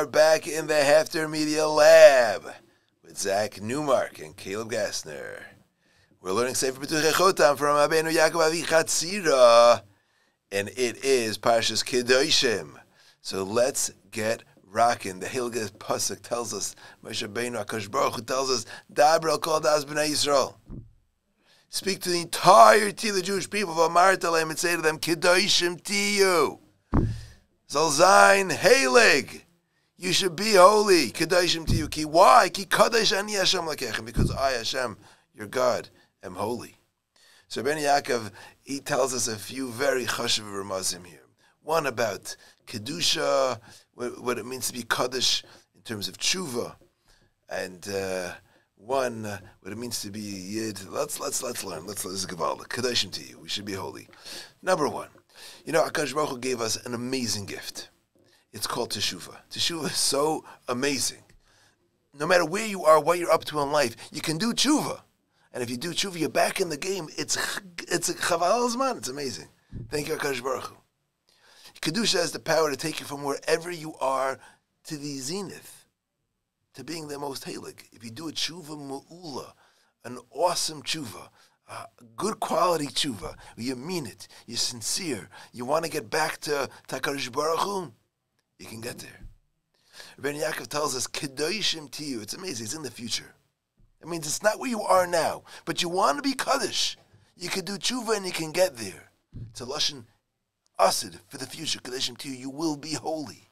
are back in the Haftr Media Lab with Zach Newmark and Caleb Kasner. We're learning Sefer Pituchei Chotam from Abenu Yaakov Avichatzira, and it is Parshas Kedoshim. So let's get rocking. The Hilgah Pasuk tells us, Moshe Rabbeinu Akash Baruch tells us, Dabra called Das B'nai Yisrael. Speak to the entirety of the Jewish people of Amartalem and say to them, Kedoshim Tehiyu. Zalzain Halig. You should be holy. Kedoshim Tehiyu. Ki why? Ki Kadosh Ani Hashem Lakechem. Because I, Hashem, your God, am holy. So Ben Yaakov, he tells us a few very chashuv ramazim here. One about kedusha, what, it means to be kaddish in terms of tshuva, and uh, one uh, what it means to be yid. Let's let's let's learn. Let's let's gavalda kedoshim tehiyu. We should be holy. Number one, you know, Akash Baruch Hu gave us an amazing gift. It's called teshuva. Teshuva is so amazing. No matter where you are, what you're up to in life, you can do tshuva. And if you do tshuva, you're back in the game. It's it's a chaval zman. It's amazing. Thank you, Akash Baruch Hu. Kedusha has the power to take you from wherever you are to the zenith, to being the most halig. If you do a tshuva mu'ula, an awesome tshuva, a good quality tshuva, you mean it, you're sincere, you want to get back to Takarish Baruch Hu, you can get there. Rabbi Yaakov tells us, Kedoshim Tehiyu. It's amazing. It's in the future. It means it's not where you are now, but you want to be Kaddish. You can do tshuva and you can get there. It's a Lashon Asid for the future. Kedoshim Tehiyu, you will be holy.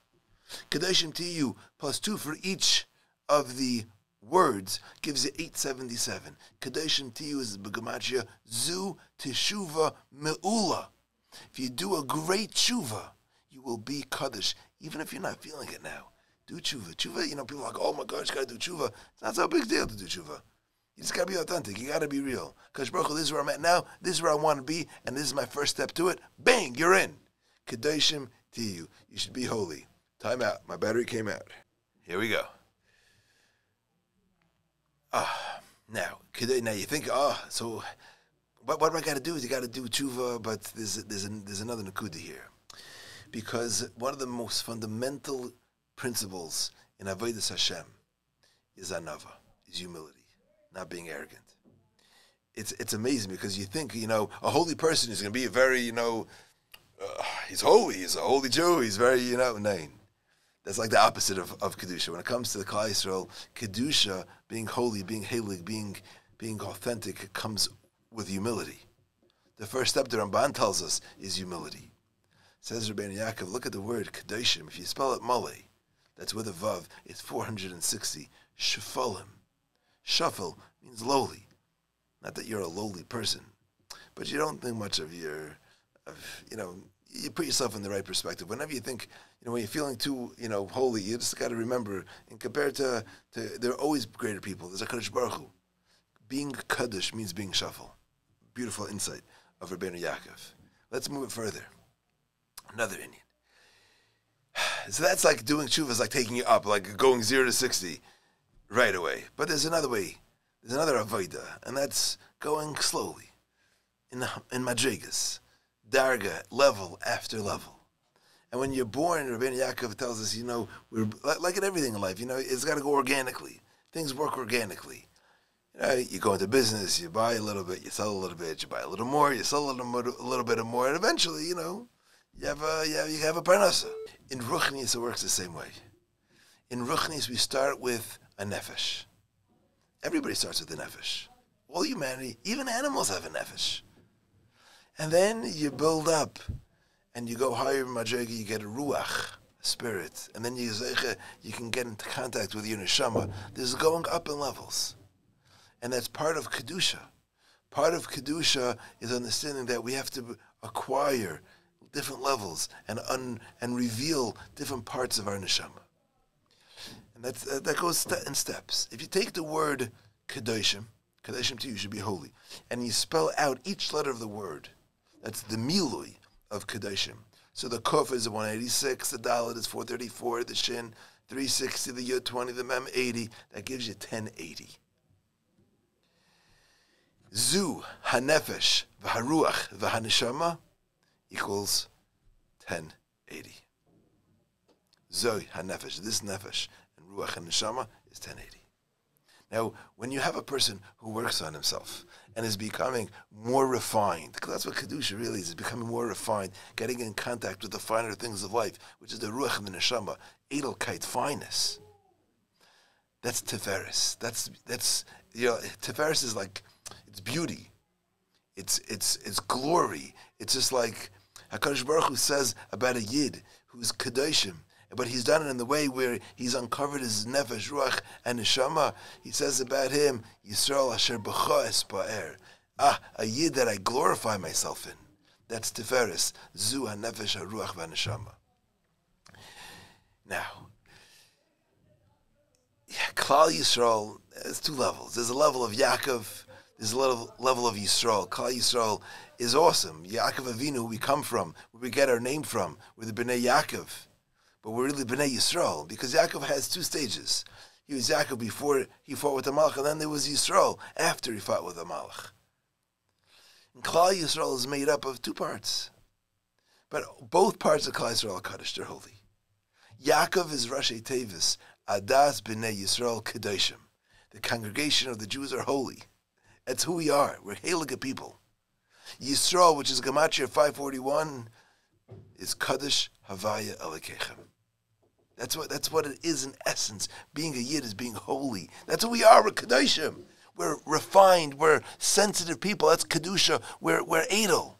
Kedoshim Tehiyu, plus two for each of the words, gives you 877. Kedoshim Tehiyu is the Begamatria Zu Teshuva Me'ula. If you do a great tshuva, you will be Kaddish, even if you're not feeling it now. Do tshuva. Tshuva, you know, people are like, oh my gosh, gotta do tshuva. It's not so big deal to do tshuva. You just gotta be authentic. You gotta be real. Because Baruch this is where I'm at now. This is where I want to be, and this is my first step to it. Bang, you're in. Kedoshim Tehiyu. You should be holy. Time out. My battery came out. Here we go. Ah, now, now you think, oh, so what, what do I got to do? Is you got to do tshuva, but there's there's a, there's another nakuda here, because one of the most fundamental principles in avodas Hashem is anava, is humility, not being arrogant. It's it's amazing because you think you know a holy person is going to be a very you know uh, he's holy, he's a holy Jew, he's very you know name. That's like the opposite of, of kedusha. When it comes to the Klal Yisrael, kedusha, being holy, being halig, being being authentic, comes with humility. The first step the Ramban tells us is humility. Says Rabbeinu Yaakov, look at the word kedoshim. If you spell it male, that's with a vav. It's 460 shafalim. Shafel means lowly. Not that you're a lowly person, but you don't think much of your, of, you know, you put yourself in the right perspective. Whenever you think, you know, when you're feeling too, you know, holy, you just got to remember, and compared to, to, there are always greater people. There's a Kaddish Baruch Hu. Being Kaddish means being shafel. Beautiful insight of Rabbeinu Yaakov. Let's move it further. Another inyan. So that's like doing tshuva is like taking you up, like going zero to sixty right away. But there's another way. There's another avodah, and that's going slowly in in madrigas, darga, level after level. And when you're born, Rabbeinu Yaakov tells us, you know, we're like in everything in life. You know, it's got to go organically. Things work organically. You know, you go into business, you buy a little bit, you sell a little bit, you buy a little more, you sell a little, a little bit more, and eventually, you know, you have a you have, you have a parnasa. In Ruchnis, it works the same way. In Ruchnis, we start with a nefesh. Everybody starts with a nefesh. All humanity, even animals have a nefesh. And then you build up, and you go higher in Madrega, you get a ruach, a spirit, and then you you can get into contact with your neshama. This is going up in levels, and that's part of kedusha. Part of kedusha is understanding that we have to acquire different levels and un, and reveal different parts of our neshama. And that's, uh, that goes in steps. If you take the word kedoshim, kedoshim tehiyu should be holy, and you spell out each letter of the word, that's the milui of kedoshim. So the kuf is 186, the dalit is 434, the shin 360, the yud 20, the mem 80. That gives you 1080. Zu hanefesh v'haruach v'haneshama equals 1080. Zoy hanefesh, this nefesh, and ruach and neshama is 1080. Now, when you have a person who works on himself and is becoming more refined, because that's what Kedusha really is, is becoming more refined, getting in contact with the finer things of life, which is the Ruach and the Neshama, Edelkeit, fineness. That's Tiferes. That's, that's, you know, Tiferes is like, it's beauty. It's, it's, it's glory. It's just like HaKadosh Baruch Hu says about a Yid who's Kedoshim, but he's done it in the way where he's uncovered his nefesh, ruach, and neshama. He says about him, Yisrael asher b'cha espa'er. Ah, a yid that I glorify myself in. That's Tiferes, zu ha-nefesh ha-ruach va-neshama. Now, yeah, Klal Yisrael, has two levels. There's a level of Yaakov, there's a level, level of Yisrael. Klal Yisrael is awesome. Yaakov Avinu, who we come from, where we get our name from, we're the Bnei Yaakov but we're really Bnei Yisrael because Yaakov has two stages. He was Yaakov before he fought with Malach, and then there was Yisrael after he fought with Malach. And Klal Yisrael is made up of two parts, but both parts of Klal Yisrael are Kaddish, they're holy. Yaakov is Rashi Tevis, Adas Bnei Yisrael Kedoshim. The congregation of the Jews are holy. That's who we are. We're Haliga people. Yisrael, which is Gematria 541, is Kaddish Havaya Elikechem. That's what that's what it is in essence. Being a yid is being holy. That's who we are. We're kedushim. We're refined. We're sensitive people. That's kedusha. We're we're edel.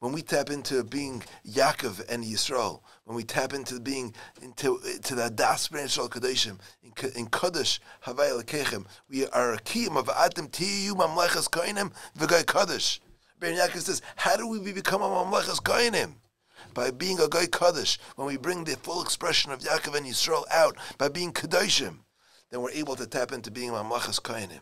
When we tap into being Yaakov and Yisrael, when we tap into being into to the das Yisrael kedushim in, in Kaddish Havaya Lekechem, we are a kiyum of Adam Tiyu Mamlechas Koinim V'Gai Kaddish. Ben Yaakov says, how do we become a Mamlechas Koinim? by being a Goy Kaddish, when we bring the full expression of Yaakov and Yisrael out, by being Kedoshim, then we're able to tap into being Mamlachas Koyanim.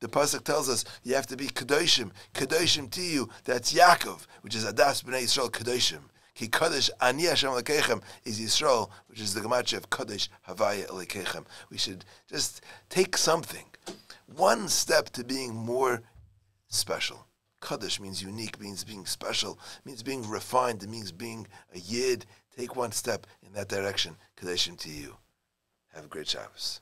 The pasuk tells us you have to be kedoshim, kedoshim tehiyu. That's Yaakov, which is Adas b'nei Yisrael kedoshim. Ki kadosh ani Hashem lekechem is Yisrael, which is the gematria of kadosh havaya lekechem. We should just take something, one step to being more special. Kaddish means unique, means being special, means being refined, it means being a yid. Take one step in that direction. Kedoshim Tehiyu. Have a great Shabbos.